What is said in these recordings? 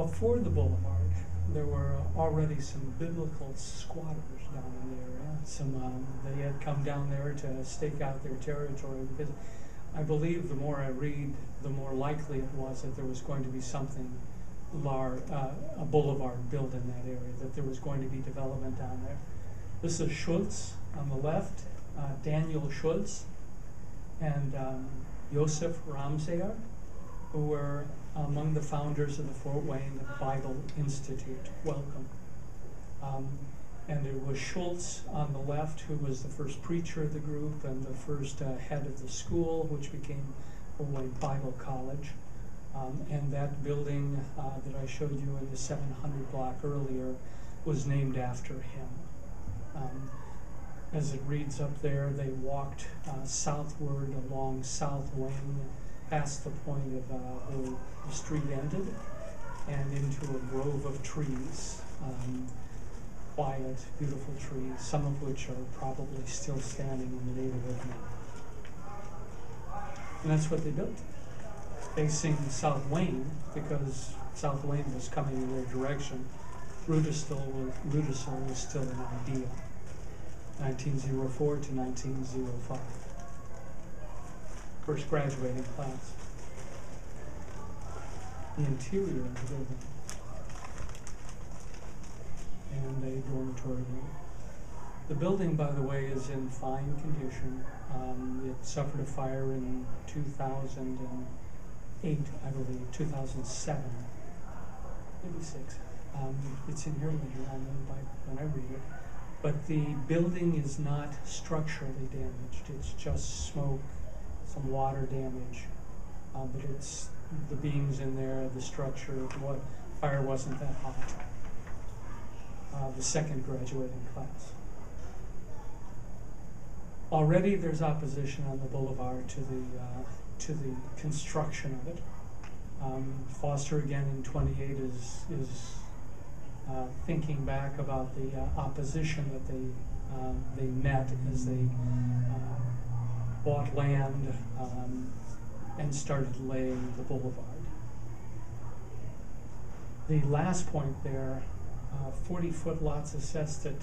Before the boulevard, there were already some biblical squatters down in the area. Some, um, they had come down there to stake out their territory because I believe the more I read, the more likely it was that there was going to be something lar, uh, a boulevard built in that area, that there was going to be development down there. This is Schultz on the left, uh, Daniel Schultz, and um, Joseph Ramseyer, who were among the founders of the Fort Wayne Bible Institute. Welcome. Um, and it was Schultz on the left who was the first preacher of the group and the first uh, head of the school, which became Fort Wayne Bible College. Um, and that building uh, that I showed you in the 700 block earlier was named after him. Um, as it reads up there, they walked uh, southward along South Wayne, past the point of uh, where the street ended, and into a grove of trees. Um, quiet, beautiful trees, some of which are probably still standing in the neighborhood now. And that's what they built, facing South Wayne, because South Wayne was coming in their direction. Rudisill was, was still an idea. 1904 to 1905. First graduating class. The interior of the building. And a dormitory room. The building, by the way, is in fine condition. Um, it suffered a fire in 2008, I believe, 2007, maybe six. Um, it's in here later on by, when I read it. But the building is not structurally damaged. It's just smoke, some water damage. Uh, but it's the beams in there, the structure, what fire wasn't that hot. Uh, the second graduating class. Already there's opposition on the boulevard to the uh, to the construction of it. Um, Foster again in 28 is is uh, thinking back about the uh, opposition that they uh, they met as they bought land um, and started laying the boulevard. The last point there, 40 foot lots assessed at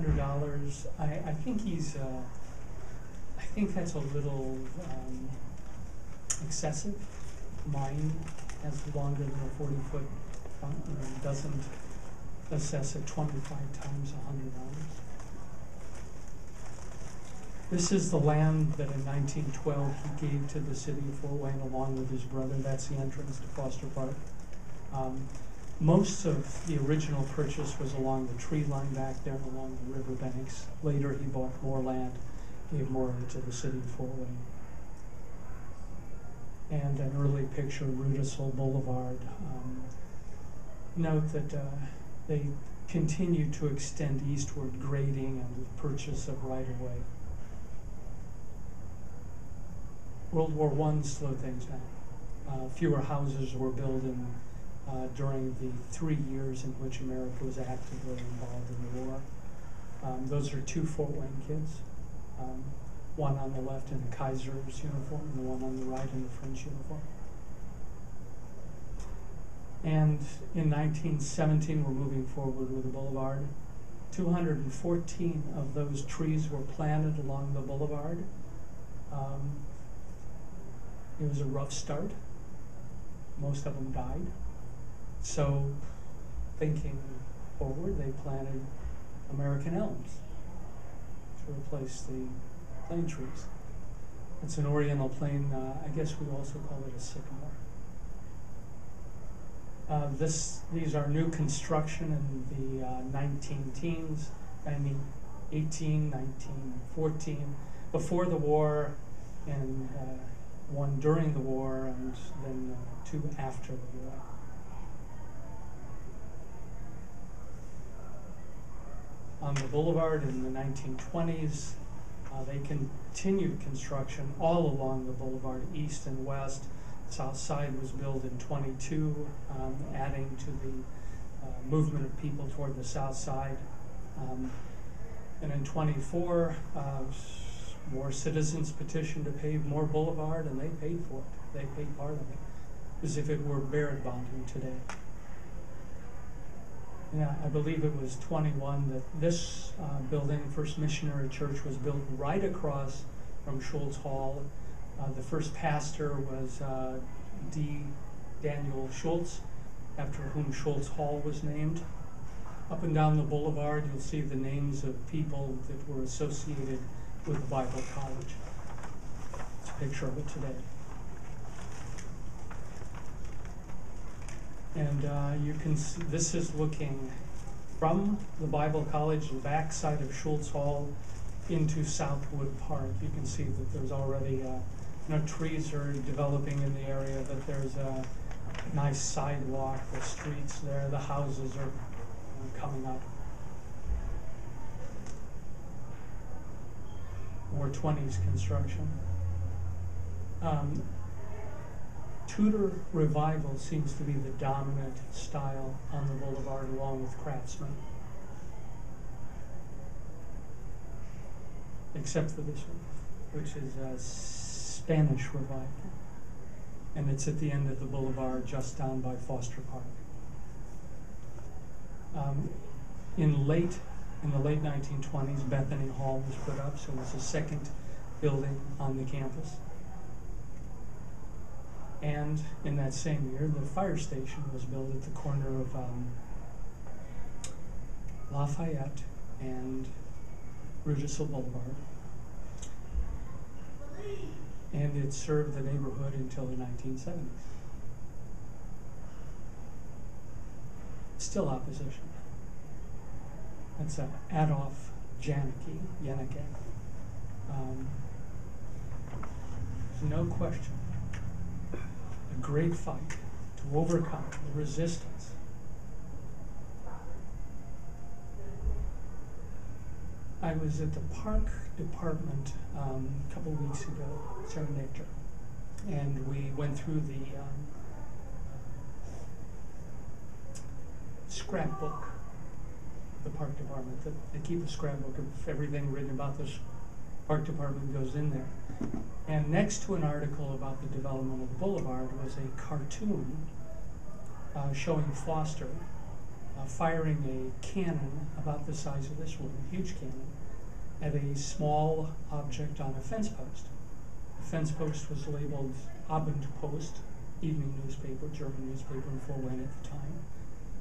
$100. I, I think he's, I think that's a little um, excessive. Mine has longer than a 40 foot front, you know, doesn't assess it twenty-five times a hundred dollars. This is the land that in nineteen twelve he gave to the city of Fort Wayne along with his brother. That's the entrance to Foster Park. Um, most of the original purchase was along the tree line back there along the river banks. Later he bought more land, gave more of it to the city of Fort Wayne. And an early picture Rudisill Boulevard. Um, note that uh, they continued to extend eastward grading and the purchase of right-of-way. World War I slowed things down. Uh, fewer houses were built in, uh, during the three years in which America was actively involved in the war. Um, those are two Fort Wayne kids, um, one on the left in the Kaiser's uniform and the one on the right in the French uniform. And in 1917, we're moving forward with the boulevard. 214 of those trees were planted along the boulevard. Um, it was a rough start. Most of them died. So, thinking forward, they planted American elms to replace the plane trees. It's an oriental plane, uh, I guess we also call it a sycamore. Uh, this, these are new construction in the uh, 19 teens, I mean 18, 19, 14, before the war, and one during the war, and then uh, two after the war. On the boulevard in the 1920s, uh, they continued construction all along the boulevard, east and west, South Side was built in 22, um, adding to the uh, movement of people toward the South Side. Um, and in 24, uh, more citizens petitioned to pave more boulevard, and they paid for it. They paid part of it, as if it were Barrett bonding today. yeah, I believe it was twenty-one, that this, uh, building, First Missionary Church, was built right across from Schultz Hall. Uh, the first pastor was, uh, D. Daniel Schultz, after whom Schultz Hall was named. Up and down the boulevard, you'll see the names of people that were associated with the Bible College. It's a picture of it today. And uh, you can see, this is looking from the Bible College, the backside of Schultz Hall, into Southwood Park. You can see that there's already, uh, you know, trees are developing in the area, that there's a nice sidewalk, the streets there, the houses are uh, coming up. More twenties construction. Um, Tudor revival seems to be the dominant style on the boulevard along with craftsman. Except for this one, which is a Spanish revival. And it's at the end of the boulevard just down by Foster Park. Um, in late, in the late nineteen twenties, Bethany Hall was put up, so it was the second building on the campus. And in that same year, the fire station was built at the corner of um, Lafayette and Rudisill Boulevard. And it served the neighborhood until the 1970s. Still opposition. That's uh, Adolf Jaenicke, Jaenicke. Um, no question a great fight to overcome the resistance. I was at the park department um, a couple weeks ago, Nectar, and we went through the um, scrapbook, the park department. That they keep a scrapbook of everything written about this park department goes in there. And next to an article about the development of the boulevard was a cartoon uh, showing Foster uh, firing a cannon about the size of this room, a huge cannon, at a small object on a fence post. The fence post was labeled Abendpost, evening newspaper, German newspaper in Fort Wayne at the time.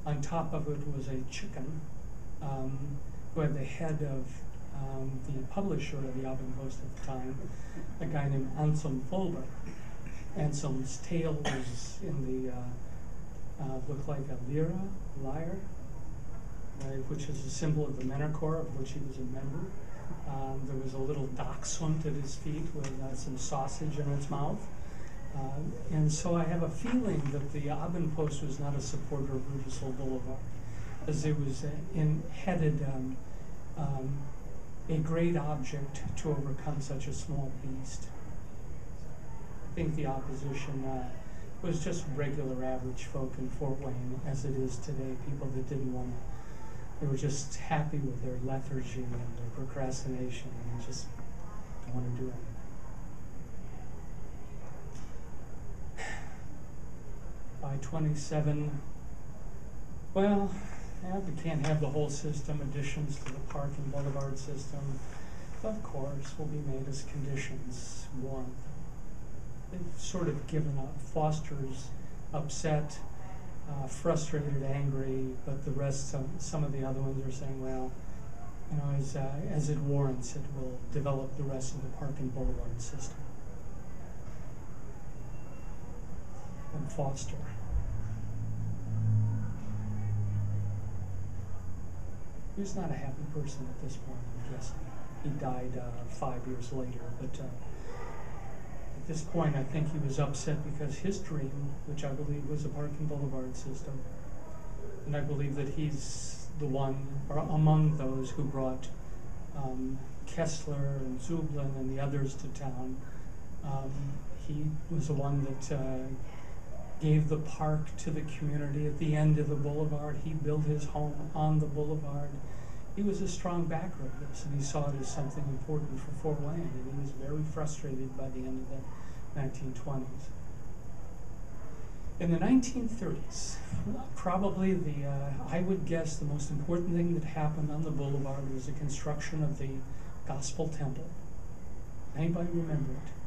On top of it was a chicken um, who had the head of um, the publisher of the Abendpost at the time, a guy named Anselm Fuelber. Anselm's tail was in the, uh, uh, looked like a lyra, lyre, right, which is a symbol of the Männerchor, of which he was a member. Um, there was a little dachshund at his feet with uh, some sausage in its mouth. Uh, and so I have a feeling that the Abendpost was not a supporter of Rudisill Boulevard, as it was uh, in, headed um, um, a great object to overcome such a small beast. I think the opposition uh, was just regular average folk in Fort Wayne, as it is today, people that didn't want to, they were just happy with their lethargy and their procrastination and just don't want to do it. By 27, well, we can't have the whole system, additions to the park and boulevard system, of course, will be made as conditions one. They've sort of given up. Foster's upset, uh, frustrated, angry, but the rest, some, some of the other ones are saying, well, you know, as, uh, as it warrants, it will develop the rest of the park and boulevard system. And Foster. He's not a happy person at this point, I'm guessing. He died uh, five years later, but uh, at this point, I think he was upset because his dream, which I believe was a parking boulevard system, and I believe that he's the one, or among those who brought um, Kessler and Zueblin and the others to town. Um, he was the one that uh, gave the park to the community at the end of the boulevard. He built his home on the boulevard. He was a strong backer of this, and he saw it as something important for Fort Wayne, and he was very frustrated by the end of the 1920s. In the 1930s, probably the, uh, I would guess the most important thing that happened on the boulevard was the construction of the Gospel Temple. Anybody remember it?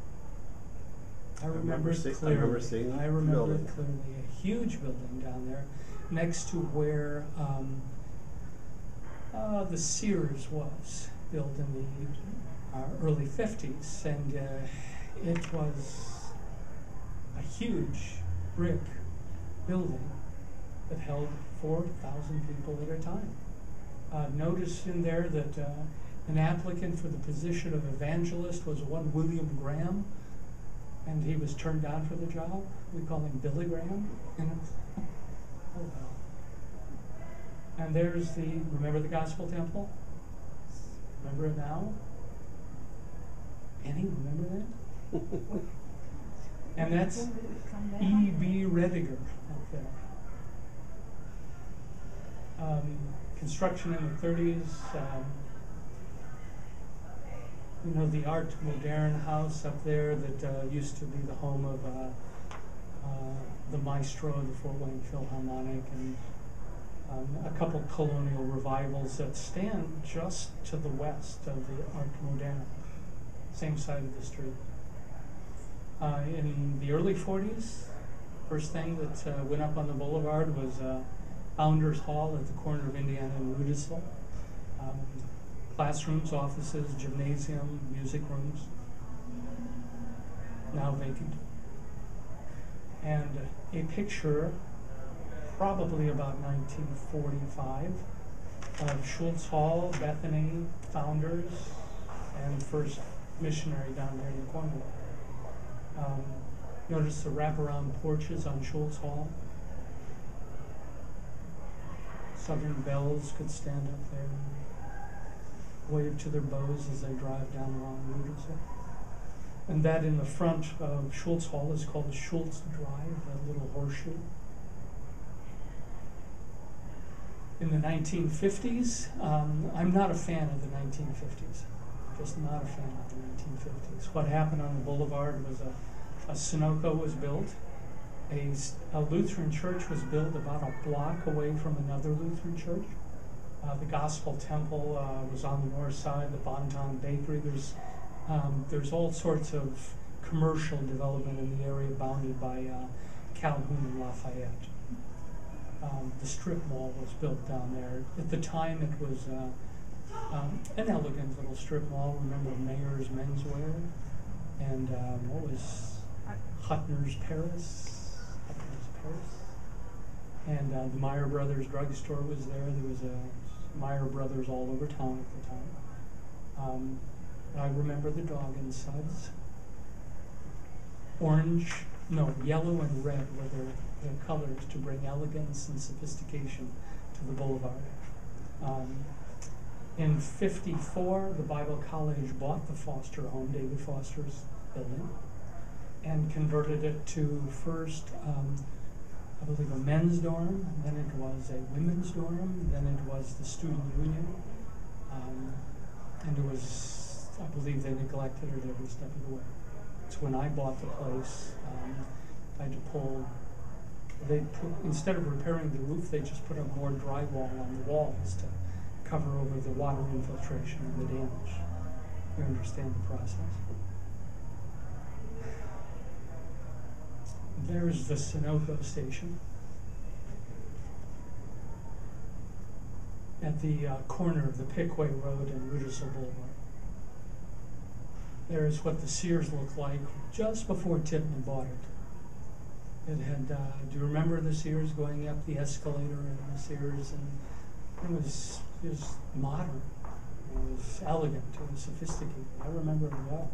I remember it see- I clearly. remember seeing I remember it clearly. A huge building down there, next to where um, uh, the Sears was built in the uh, early 50s, and uh, it was a huge brick building that held 4,000 people at a time. Uh, notice in there that uh, an applicant for the position of evangelist was one William Graham, and he was turned down for the job. We call him Billy Graham. Oh well. And there's the remember the Gospel Temple. Remember it now? Any remember that? And that's E. B. Rediger up there. Um, construction in the thirties, um, you know, the Art Moderne house up there that, uh, used to be the home of, uh, uh, the maestro of the Fort Wayne Philharmonic and, um, a couple colonial revivals that stand just to the west of the Art Moderne, same side of the street. Uh, in the early 40s, first thing that uh, went up on the boulevard was Founders Hall at the corner of Indiana and Rudisill. Um, classrooms, offices, gymnasium, music rooms, now vacant. And a picture, probably about 1945, of Schultz Hall, Bethany, Founders, and First Missionary down there in the corner. Um, notice the wraparound porches on Schultz Hall. Southern Bells could stand up there wave to their beaux as they drive down along Rudisill. And that in the front of Schultz Hall is called the Schultz Drive, that little horseshoe. In the 1950s, um, I'm not a fan of the 1950s. Just not a fan of the 1950s. What happened on the boulevard was a, a Sunoco was built. A, a Lutheran church was built about a block away from another Lutheran church. Uh, the Gospel Temple uh, was on the north side, the Bonton Bakery. There's, um, there's all sorts of commercial development in the area bounded by uh, Calhoun and Lafayette. Um, the strip mall was built down there. At the time, it was uh, um, an elegant little strip mall. Remember Mayor's Menswear and um, what was Hutner's Paris? Hutner's Paris. And uh, the Meyer Brothers drugstore was there. There was a Meyer Brothers all over town at the time. Um, I remember the dog and suds. Orange, no, yellow and red were their, their colors to bring elegance and sophistication to the boulevard. Um, in 54, the Bible College bought the Foster home, David Foster's building, and converted it to first, um, I believe, a men's dorm, then it was a women's dorm, then it was the student union. Um, and it was, I believe they neglected it every step of the way. So when I bought the place, um, I had to pull, they put, instead of repairing the roof, they just put up more drywall on the walls to cover over the water infiltration and the damage. You understand the process? There's the Sunoco station. At the uh, corner of the Pickway Road and Rudisill Boulevard. There's what the Sears looked like just before Tipton bought it. It had, uh, do you remember the Sears going up the escalator in the Sears? And it was, it was modern, it was elegant, it was sophisticated. I remember it well.